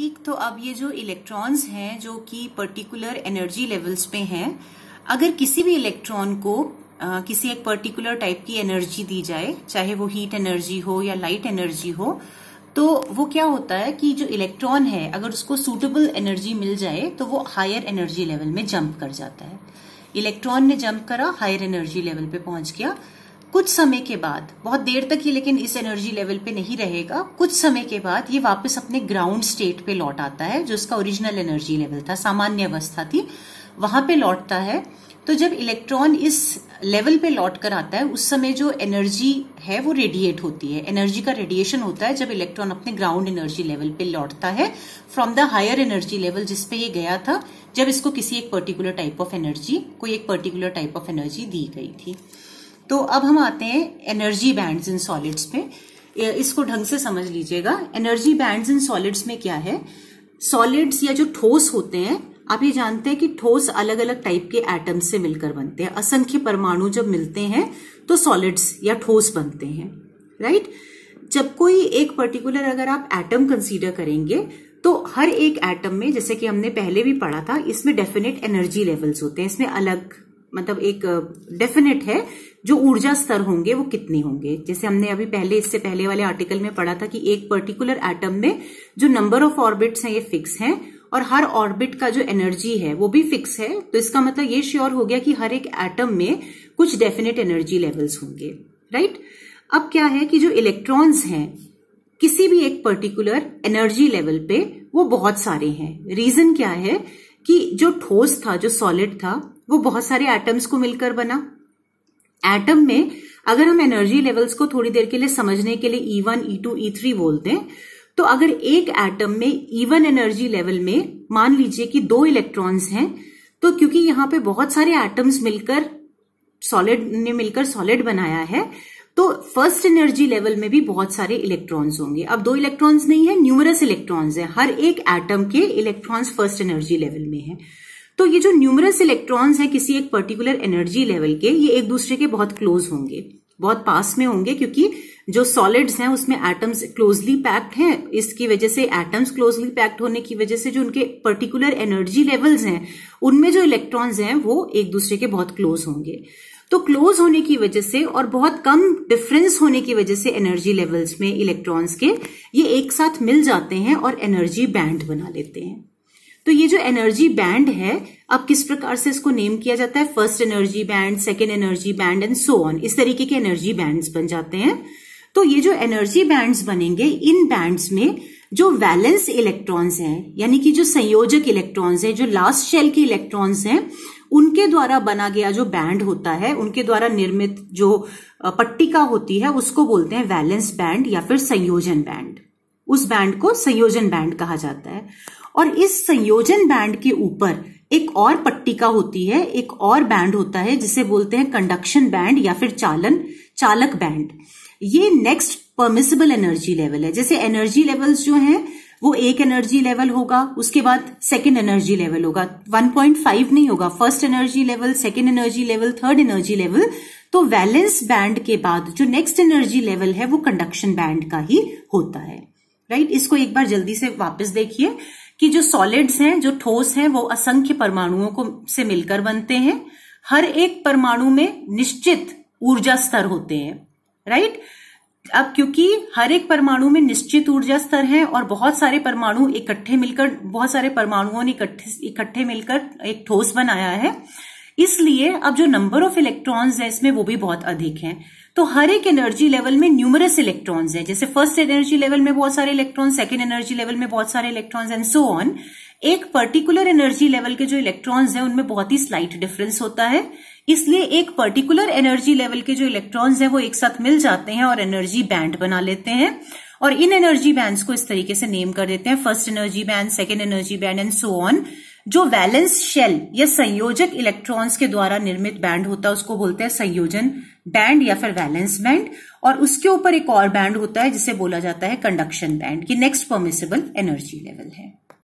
ठीक तो अब ये जो इलेक्ट्रॉन्स हैं जो कि पर्टिकुलर एनर्जी लेवल्स पे हैं अगर किसी भी इलेक्ट्रॉन को आ, किसी एक पर्टिकुलर टाइप की एनर्जी दी जाए चाहे वो हीट एनर्जी हो या लाइट एनर्जी हो तो वो क्या होता है कि जो इलेक्ट्रॉन है अगर उसको सूटेबल एनर्जी मिल जाए तो वो हायर एनर्जी लेवल में जंप कर जाता है। इलेक्ट्रॉन ने जंप करा हायर एनर्जी लेवल पे पहुँच गया। कुछ समय के बाद, बहुत देर तक ही लेकिन इस एनर्जी लेवल पे नहीं रहेगा, कुछ समय के बाद ये वापस अपने ग्राउंड स्टेट पे लौट आता है, जो उसका ओरिजिनल एनर्जी लेवल था, सामान्य अवस्था थी, वहाँ पे लौटता है। तो जब इलेक्ट्रॉन इस लेवल पे लौट कर आता है, उस समय जो एनर्जी है, वो रेडिएट होती है। एनर्जी का रेडिएशन होता है जब इलेक्ट्रॉन अपने ग्राउंड एनर्जी लेवल पे लौटता है from the higher energy level जिसपे ये गया था, जब इसको किसी एक पर्टिकुलर टाइप ऑफ़ एनर्जी कोई एक पर्टिकुलर टाइप ऑफ़ एनर्जी दी गई थी। तो अब हम आते हैं एनर्जी बैंड्स इन सॉलिड्स में इसको ढंग से समझ लीजिएगा। एनर्जी बैंड्स इन सॉलिड्स में क्या है? सॉलिड्स या जो ठोस होते हैं, आप ये जानते हैं कि ठोस अलग अलग टाइप के एटम्स से मिलकर बनते हैं। असंख्य परमाणु जब मिलते हैं तो सॉलिड्स या ठोस बनते हैं राइट जब कोई एक पर्टिकुलर अगर आप एटम कंसीडर करेंगे तो हर एक एटम में, जैसे कि हमने पहले भी पढ़ा था, इसमें डेफिनेट एनर्जी लेवल्स होते हैं, इसमें अलग मतलब एक डेफिनेट है, जो ऊर्जा स्तर होंगे, वो कितने होंगे? जैसे हमने अभी पहले, इससे पहले वाले आर्टिकल में पढ़ा था कि एक पर्टिकुलर एटम में जो नंबर ऑफ़ ऑर्बिट्स हैं, ये फिक्स हैं, और हर ऑर्बिट का जो एनर्जी है, वो भी फिक्स है। तो इसका मतलब ये श्योर हो गया कि हर एक एटम में कुछ डेफिनेट एनर्जी लेवल्स होंगे राइट अब क्या है कि जो इलेक्ट्रॉन्स हैं, किसी भी एक पर्टिकुलर एनर्जी लेवल पे वो बहुत सारे हैं। रीजन क्या है? कि जो ठोस था, जो सॉलिड था, वो बहुत सारे एटम्स को मिलकर बना। एटम में अगर हम एनर्जी लेवल्स को थोड़ी देर के लिए समझने के लिए E one E two E three बोलते हैं तो अगर एक एटम में इवन एनर्जी लेवल में मान लीजिए कि दो इलेक्ट्रॉन्स हैं तो क्योंकि यहाँ पे बहुत सारे एटम्स मिलकर सॉलिड ने मिलकर सॉलिड बनाया है तो फ़र्स्ट एनर्जी लेवल में भी बहुत सारे इलेक्ट्रॉन्स होंगे। अब दो इलेक्ट्रॉन्स नहीं है न्यूमरस इलेक्ट्रॉन्स है। हर एक एटम के इलेक्ट्रॉन्स फ़र्स्ट एनर्जी लेवल में है। तो ये जो न्यूमरस इलेक्ट्रॉन्स है किसी एक पर्टिकुलर एनर्जी लेवल के, ये एक दूसरे के बहुत क्लोज होंगे। बहुत पास में होंगे क्योंकि जो सॉलिड्स हैं उसमें एटम्स क्लोजली पैक्ड हैं। इसकी वजह से एटम्स क्लोजली पैक्ड होने की वजह से जो उनके पर्टिकुलर एनर्जी लेवल्स हैं, उनमें जो इलेक्ट्रॉन्स हैं वो एक दूसरे के बहुत क्लोज होंगे। तो क्लोज होने की वजह से और बहुत कम डिफरेंस होने की वजह से एनर्जी लेवल्स में इलेक्ट्रॉन्स के ये एक साथ मिल जाते हैं और एनर्जी बैंड बना लेते हैं। तो ये जो एनर्जी बैंड है, अब किस प्रकार से इसको नेम किया जाता है? First energy band second energy band and so on इस तरीके के एनर्जी बैंड्स बन जाते हैं। तो ये जो एनर्जी बैंड्स बनेंगे, इन बैंड्स में जो वैलेंस इलेक्ट्रॉन्स हैं, यानी कि जो संयोजक इलेक्ट्रॉन्स हैं, जो लास्ट शेल के इलेक्ट्रॉन्स हैं उनके द्वारा बना गया जो बैंड होता है, उनके द्वारा निर्मित जो पट्टिका होती है, उसको बोलते हैं वैलेंस बैंड या फिर संयोजन बैंड उस बैंड को संयोजन बैंड कहा जाता है। और इस संयोजन बैंड के ऊपर एक और पट्टिका होती है, एक और बैंड होता है, जिसे बोलते हैं कंडक्शन बैंड या फिर चालन, चालक बैंड ये नेक्स्ट परमिसिबल एनर्जी लेवल है। जैसे एनर्जी लेवल्स जो हैं वो एक एनर्जी लेवल होगा, उसके बाद सेकेंड एनर्जी लेवल होगा। 1.5 नहीं होगा first energy level second energy level third energy level तो वैलेंस बैंड के बाद जो नेक्स्ट एनर्जी लेवल है, वो कंडक्शन बैंड का ही होता है। Right right? इसको एक बार जल्दी से वापस देखिए कि जो सॉलिड्स हैं, जो ठोस हैं, वो असंख्य परमाणुओं को से मिलकर बनते हैं। हर एक परमाणु में निश्चित ऊर्जा स्तर होते हैं। राइट अब क्योंकि हर एक परमाणु में निश्चित ऊर्जा स्तर है और बहुत सारे परमाणु इकट्ठे मिलकर, बहुत सारे परमाणुओं ने इकट्ठे मिलकर एक ठोस बनाया है। इसलिए अब जो नंबर ऑफ़ इलेक्ट्रॉन्स है, इसमें वो भी बहुत अधिक है। तो हर एक एनर्जी लेवल में न्यूमरस इलेक्ट्रॉन्स है। जैसे फ़र्स्ट एनर्जी लेवल में बहुत सारे इलेक्ट्रॉन सेकेंड एनर्जी लेवल में बहुत सारे इलेक्ट्रॉन्स एंड सो ऑन एक पर्टिकुलर एनर्जी लेवल के जो इलेक्ट्रॉन्स हैं, उनमें बहुत ही स्लाइट डिफरेंस होता है। इसलिए एक पर्टिकुलर एनर्जी लेवल के जो इलेक्ट्रॉन्स हैं, वो एक साथ मिल जाते हैं और एनर्जी बैंड बना लेते हैं। और इन एनर्जी बैंड्स को इस तरीके से नेम कर देते हैं। First energy band second energy band and so on जो वैलेंस शेल या संयोजक इलेक्ट्रॉन्स के द्वारा निर्मित बैंड होता है, उसको बोलते हैं संयोजन बैंड या फिर वैलेंस बैंड और उसके ऊपर एक और बैंड होता है, जिसे बोला जाता है कंडक्शन बैंड की नेक्स्ट परमिसिबल एनर्जी लेवल है।